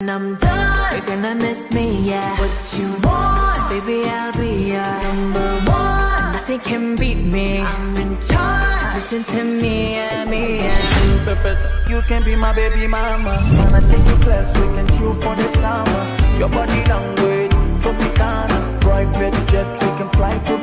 And I'm done, you're gonna miss me, yeah. What you want, baby, I'll be your number one. Nothing can beat me, I'm in charge. Listen to me, yeah, me, yeah. You can be my baby mama. Wanna take you class, we can chill for the summer. Your body language, Tropicana. Private jet, we can fly to